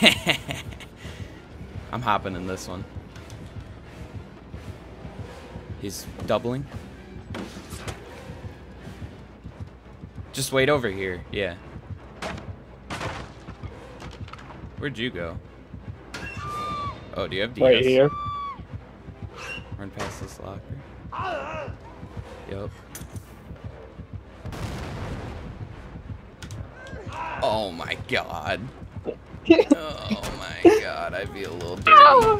I'm hopping in this one. He's doubling. Just wait over here. Yeah. Where'd you go? Oh, do you have DS? Right here. Run past this locker. Yep. Oh my god. oh my god, I feel a little dirty.